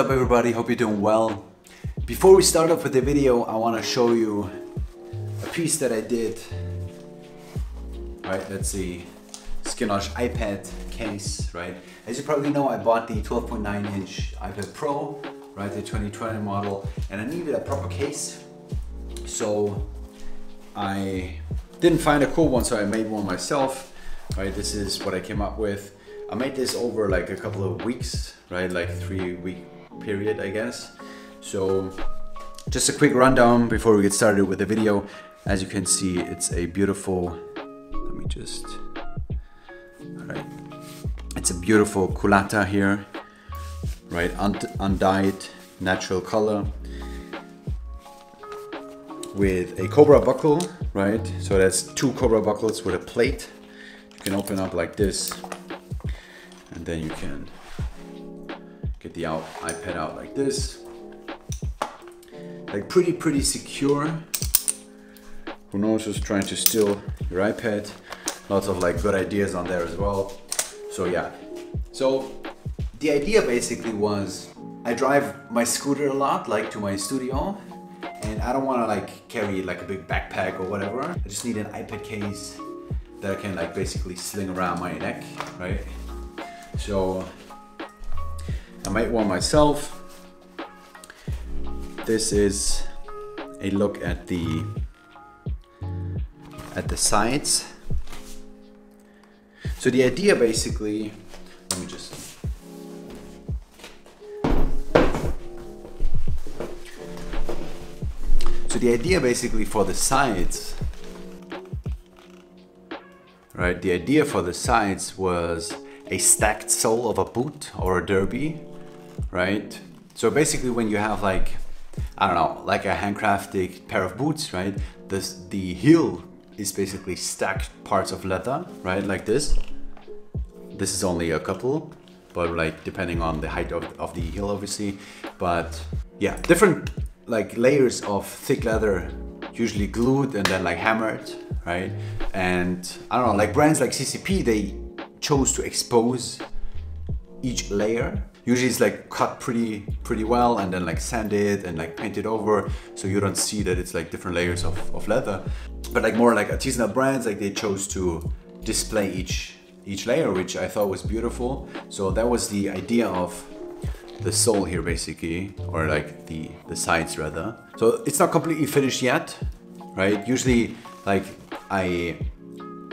up everybody? Hope you're doing well. Before we start off with the video, I want to show you a piece that I did. Right, let's see. Skinnosh iPad case, right? As you probably know, I bought the 12.9 inch iPad Pro, right, the 2020 model, and I needed a proper case. So I didn't find a cool one, so I made one myself, right? This is what I came up with. I made this over like a couple of weeks, right? Like three week period, I guess. So just a quick rundown before we get started with the video. As you can see, it's a beautiful, let me just, all right. It's a beautiful culatta here, right? undyed natural color with a cobra buckle, right? So that's two cobra buckles with a plate. You can open up like this and then you can get the out, iPad out like this. Like pretty, pretty secure. Who knows who's trying to steal your iPad. Lots of like good ideas on there as well. So yeah, so the idea basically was I drive my scooter a lot, like to my studio, and I don't want to like carry like a big backpack or whatever. I just need an iPad case that I can like basically sling around my neck, right? So I made one myself. This is a look at the at the sides. So the idea basically, let me just So the idea basically for the sides, right? The idea for the sides was a stacked sole of a boot or a derby, right? So basically when you have like, I don't know, like a handcrafted pair of boots, right? This, the heel is basically stacked parts of leather, right? Like this. This is only a couple, but like depending on the height of, of the heel obviously. But yeah, different like layers of thick leather usually glued and then like hammered, right? And I don't know, like brands like CCP, they chose to expose each layer. Usually it's like cut pretty pretty well and then like sanded and like painted over so you don't see that it's like different layers of, of leather. But like more like artisanal brands, like they chose to display each each layer, which I thought was beautiful. So that was the idea of the sole here basically, or like the, the sides rather. So it's not completely finished yet, right? Usually like I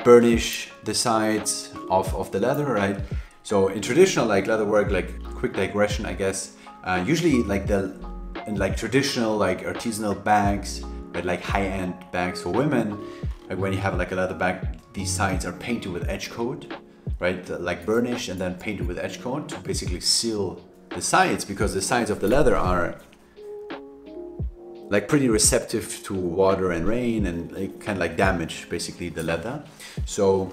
burnish the sides of, of the leather, right? So in traditional like leather work, like quick digression, I guess, uh, usually like the in like traditional like artisanal bags, right, like high-end bags for women, like when you have like a leather bag, these sides are painted with edge coat, right? Like burnish and then painted with edge coat to basically seal the sides because the sides of the leather are like pretty receptive to water and rain and it kind of like damage basically the leather. So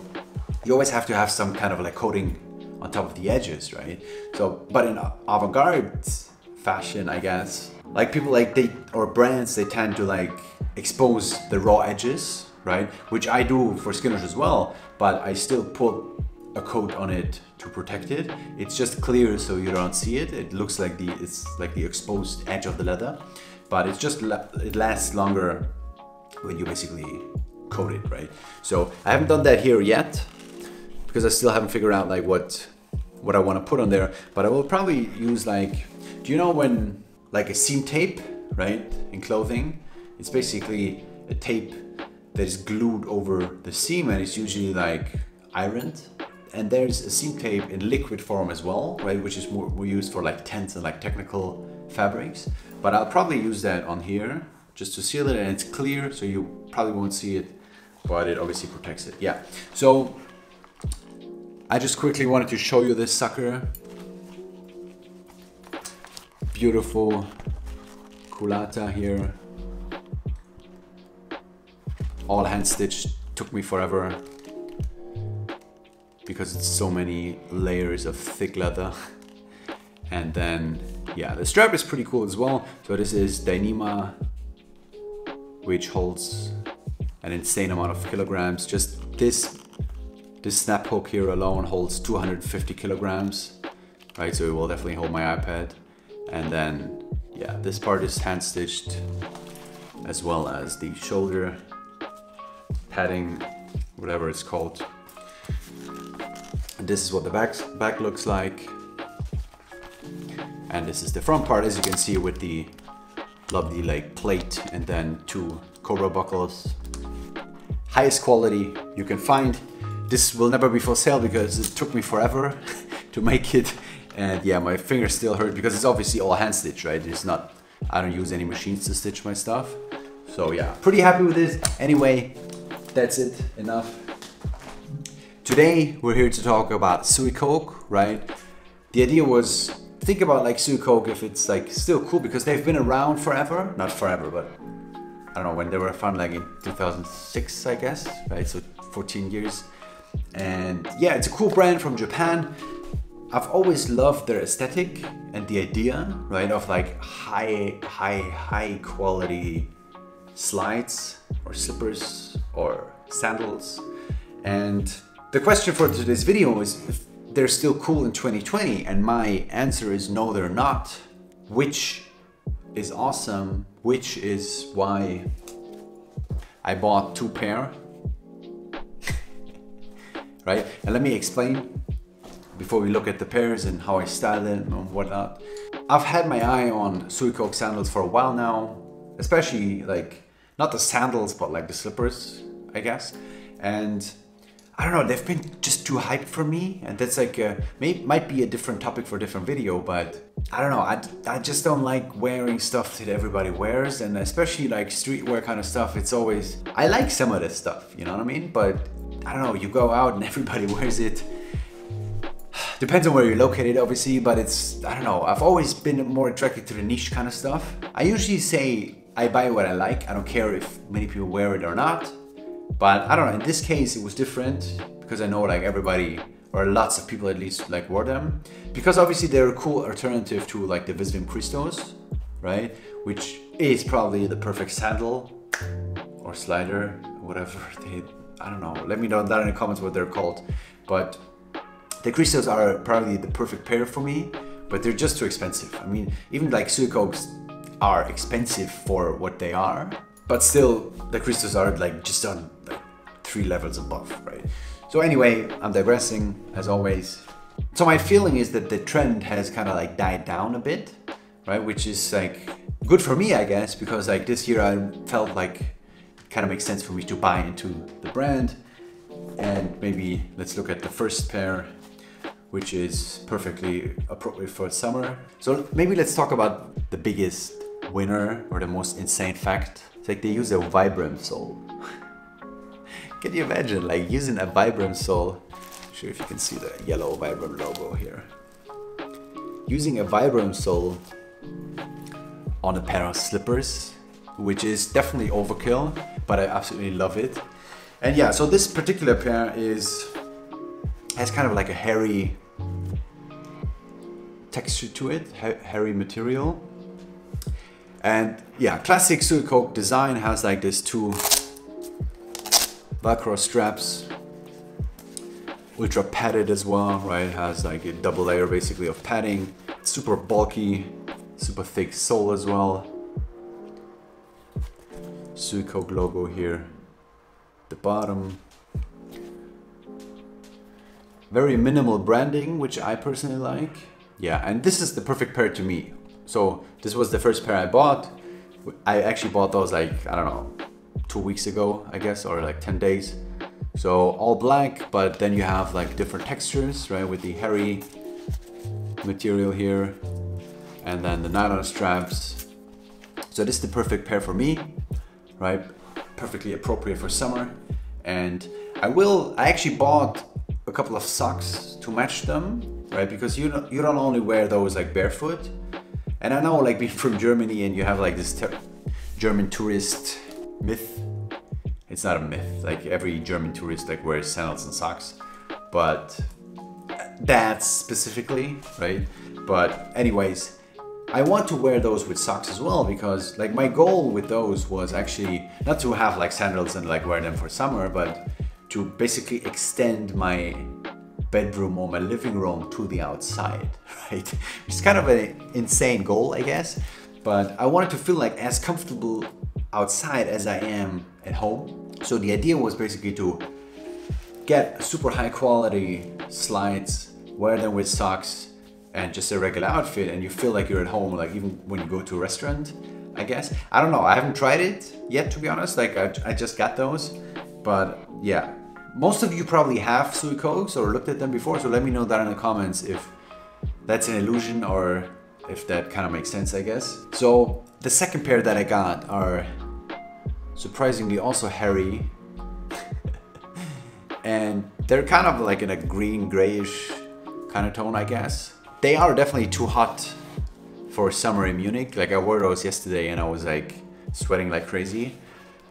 you always have to have some kind of like coating on top of the edges, right? So, but in avant-garde fashion, I guess, like people like they, or brands, they tend to like expose the raw edges, right? Which I do for Skinnosh as well, but I still put a coat on it to protect it. It's just clear so you don't see it. It looks like the, it's like the exposed edge of the leather, but it's just, it lasts longer when you basically coat it, right? So I haven't done that here yet because I still haven't figured out like what, what I want to put on there, but I will probably use like, do you know when like a seam tape, right? In clothing, it's basically a tape that is glued over the seam and it's usually like ironed and there's a seam tape in liquid form as well, right? Which is more, more used for like tents and like technical fabrics. But I'll probably use that on here just to seal it and it's clear so you probably won't see it, but it obviously protects it. Yeah, so I just quickly wanted to show you this sucker. Beautiful culatta here. All hand stitched, took me forever because it's so many layers of thick leather. And then, yeah, the strap is pretty cool as well. So this is Dyneema, which holds an insane amount of kilograms. Just this, this snap hook here alone holds 250 kilograms, right? So it will definitely hold my iPad. And then, yeah, this part is hand stitched as well as the shoulder padding, whatever it's called. And this is what the back, back looks like. And this is the front part, as you can see with the lovely like plate and then two Cobra buckles. Highest quality you can find. This will never be for sale because it took me forever to make it. And yeah, my fingers still hurt because it's obviously all hand stitched, right? It's not, I don't use any machines to stitch my stuff. So yeah, pretty happy with this. Anyway, that's it, enough. Today, we're here to talk about Suicoke, right? The idea was, think about like Suicoke if it's like still cool because they've been around forever. Not forever, but I don't know, when they were founded like in 2006, I guess, right? So 14 years. And yeah, it's a cool brand from Japan. I've always loved their aesthetic and the idea, right, of like high, high, high quality slides or slippers or sandals. And the question for today's video is if they're still cool in 2020 and my answer is no, they're not. Which is awesome, which is why I bought two pair. Right? And let me explain before we look at the pairs and how I style them and whatnot. I've had my eye on Suicoke sandals for a while now, especially like not the sandals, but like the slippers, I guess. And I don't know, they've been just too hyped for me. And that's like, a, may, might be a different topic for a different video, but I don't know, I, I just don't like wearing stuff that everybody wears. And especially like streetwear kind of stuff, it's always, I like some of this stuff, you know what I mean? But I don't know, you go out and everybody wears it. Depends on where you're located, obviously, but it's, I don't know, I've always been more attracted to the niche kind of stuff. I usually say I buy what I like. I don't care if many people wear it or not. But I don't know, in this case it was different because I know like everybody or lots of people at least like wore them because obviously they're a cool alternative to like the Visvim Christos, right? Which is probably the perfect sandal or slider, whatever they, I don't know. Let me know down in the comments what they're called. But the Christos are probably the perfect pair for me, but they're just too expensive. I mean, even like Suicokes are expensive for what they are, but still the Christos are like just on like three levels above, right? So anyway, I'm digressing as always. So my feeling is that the trend has kind of like died down a bit, right? Which is like good for me, I guess, because like this year I felt like kind of makes sense for me to buy into the brand. And maybe let's look at the first pair, which is perfectly appropriate for summer. So maybe let's talk about the biggest winner or the most insane fact. It's like they use a Vibram sole. can you imagine like using a Vibram sole? Sure if you can see the yellow Vibram logo here. Using a Vibram sole on a pair of slippers, which is definitely overkill, but I absolutely love it. And yeah, so this particular pair is has kind of like a hairy texture to it, hairy material. And yeah, classic Suicoke design has like this two Velcro straps, ultra padded as well, right? It has like a double layer basically of padding, super bulky, super thick sole as well. Suicoke logo here, the bottom. Very minimal branding, which I personally like. Yeah, and this is the perfect pair to me. So this was the first pair I bought. I actually bought those like, I don't know, two weeks ago, I guess, or like 10 days. So all black, but then you have like different textures, right? With the hairy material here and then the nylon straps. So this is the perfect pair for me, right? Perfectly appropriate for summer. And I will, I actually bought a couple of socks to match them, right? Because you don't, you don't only wear those like barefoot, and I know like being from Germany and you have like this German tourist myth. It's not a myth, like every German tourist like wears sandals and socks, but uh, that specifically, right? But anyways, I want to wear those with socks as well because like my goal with those was actually not to have like sandals and like wear them for summer, but to basically extend my bedroom or my living room to the outside, right? It's kind of an insane goal, I guess, but I wanted to feel like as comfortable outside as I am at home. So the idea was basically to get super high quality slides, wear them with socks and just a regular outfit and you feel like you're at home, like even when you go to a restaurant, I guess. I don't know, I haven't tried it yet to be honest, like I, I just got those, but yeah. Most of you probably have Suicokes or looked at them before, so let me know that in the comments if that's an illusion or if that kind of makes sense, I guess. So the second pair that I got are surprisingly also hairy and they're kind of like in a green grayish kind of tone I guess they are definitely too hot for summer in Munich. Like I wore those yesterday and I was like sweating like crazy.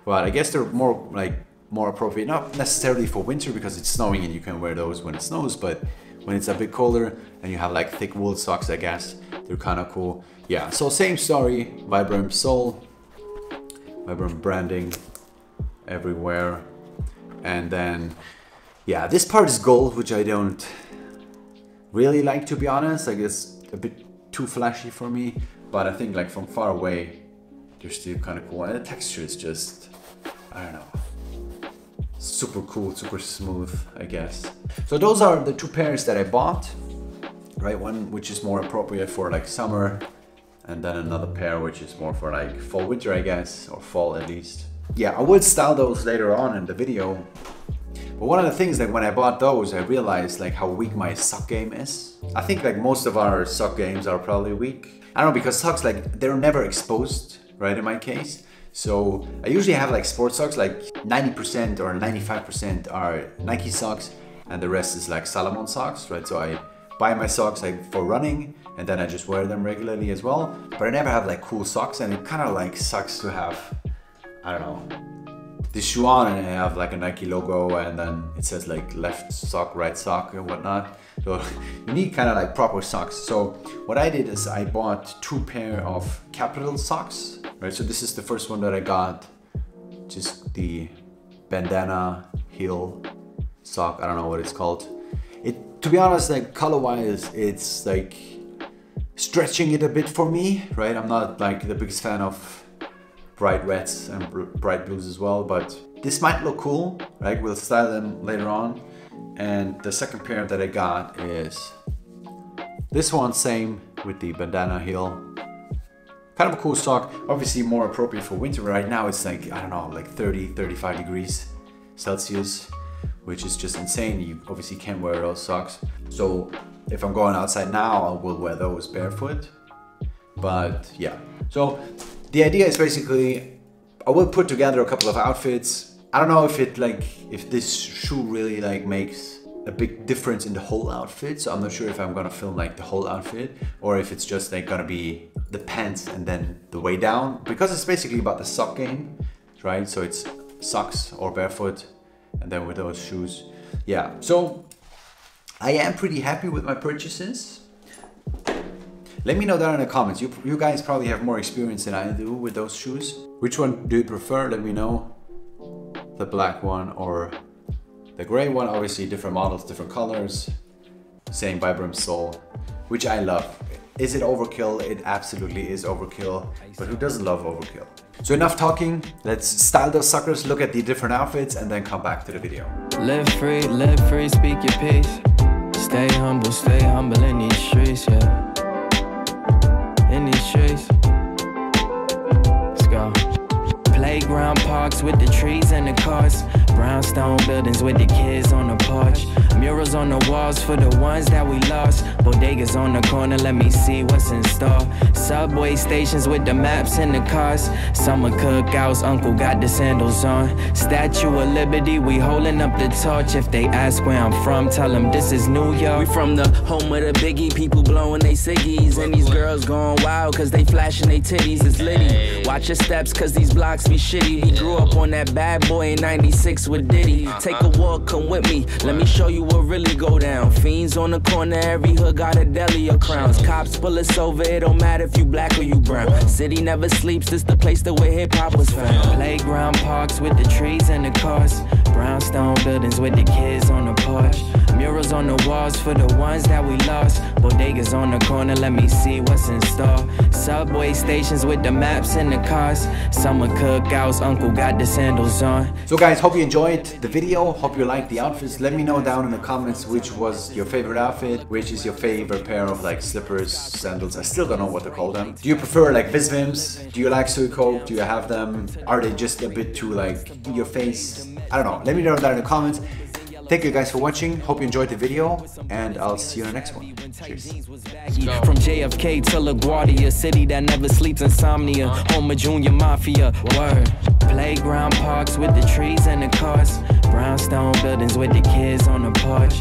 But I guess they're more like more appropriate not necessarily for winter because it's snowing and you can wear those when it snows but when it's a bit colder and you have like thick wool socks I guess they're kind of cool. Yeah so same story. Vibram sole Vibram branding everywhere. And then yeah this part is gold which I don't really like to be honest. I guess a bit too flashy for me but I think like from far away they're still kind of cool. And the texture is just I don't know super cool super smooth I guess. So those are the two pairs that I bought right? One which is more appropriate for like summer and then another pair which is more for like fall winter I guess or fall at least. Yeah I will style those later on in the video but one of the things that when I bought those I realized like how weak my sock game is. I think like most of our sock games are probably weak. I don't know because socks like they're never exposed right in my case. So I usually have like sports socks like 90% or 95% are Nike socks and the rest is like Salomon socks right? So I buy my socks like for running and then I just wear them regularly as well. But I never have like cool socks and it kind of like sucks to have, I don't know, this shoe on and I have like a Nike logo and then it says like left sock, right sock and whatnot. So you need kind of like proper socks. So what I did is I bought two pair of Kapital socks, right? So this is the first one that I got, just the bandana heel sock. I don't know what it's called. It, to be honest, like color wise, it's like stretching it a bit for me, right? I'm not like the biggest fan of bright reds and bright blues as well, but this might look cool, right? We'll style them later on. And the second pair that I got is this one, same with the bandana heel. Kind of a cool sock, obviously more appropriate for winter. Right now it's like, I don't know, like 30, 35 degrees Celsius, which is just insane. You obviously can't wear those socks. So if I'm going outside now, I will wear those barefoot. But yeah, so the idea is basically, I will put together a couple of outfits. I don't know if it like, if this shoe really like makes a big difference in the whole outfit. So I'm not sure if I'm gonna film like the whole outfit or if it's just like gonna be the pants and then the way down because it's basically about the sock game, right? So it's socks or barefoot and then with those shoes. Yeah, so I am pretty happy with my purchases. Let me know down in the comments. You, you guys probably have more experience than I do with those shoes. Which one do you prefer? Let me know. The black one or the gray one. Obviously different models, different colors. Same Vibram sole, which I love. Is it overkill? It absolutely is overkill. But who doesn't love overkill? So enough talking. Let's style those suckers, look at the different outfits, and then come back to the video. Live free, live free, speak your piece. Stay humble, stay humble in these streets, yeah. With the trees and the cars. Brownstone buildings with the kids on the porch. Murals on the walls for the ones that we lost. Bodegas on the corner, let me see what's in store. Subway stations with the maps and the cars. Summer cookouts, uncle got the sandals on. Statue of Liberty, we holding up the torch. If they ask where I'm from, tell them this is New York. We from the home of the biggie, people blowing they ciggies. And these girls going wild cause they flashing they titties. It's litty. Watch your steps cause these blocks be shitty. We grew up on that bad boy in 96 with Diddy. Take a walk, come with me. Let me show you what really go down. Fiends on the corner, every hood got a deli or crowns. Cops pull us over, it don't matter if you black or you brown. City never sleeps, this the place that where hip hop was found. Playground parks with the trees and the cars. Brownstone buildings with the kids on the porch. Murals on the walls for the ones that we lost. Bodegas on the corner, let me see what's in store. Subway stations with the maps and the cars. Summer cookouts, uncle got the sandals on. So guys, hope you enjoyed the video. Hope you liked the outfits. Let me know down in the comments which was your favorite outfit, which is your favorite pair of like slippers, sandals. I still don't know what to call them. Do you prefer like Visvims? Do you like Suicoke? Do you have them? Are they just a bit too like your face? I don't know. Let me know that in the comments. Thank you guys for watching. Hope you enjoyed the video, and I'll see you in the next one. Cheers. From JFK to LaGuardia, city that never sleeps, insomnia. Home of Junior Mafia, word. Playground parks with the trees and the cars. Brownstone buildings with the kids on the porch.